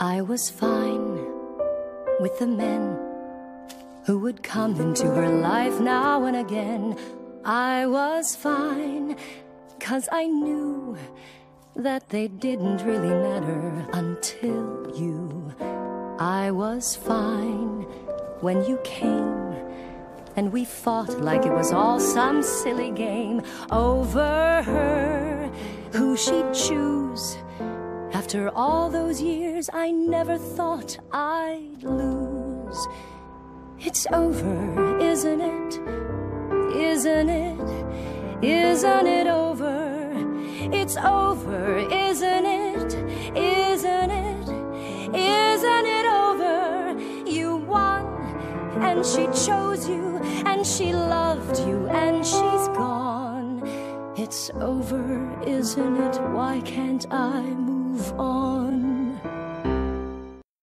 I was fine with the men who would come into her life now and again. I was fine, cause I knew that they didn't really matter until you. I was fine when you came, and we fought like it was all some silly game over her, who she'd choose. After all those years, I never thought I'd lose. It's over, isn't it? Isn't it? Isn't it over? It's over, isn't it? Isn't it? Isn't it over? You won, and she chose you, and she loved you, and she's gone. It's over, isn't it? Why can't I move move on.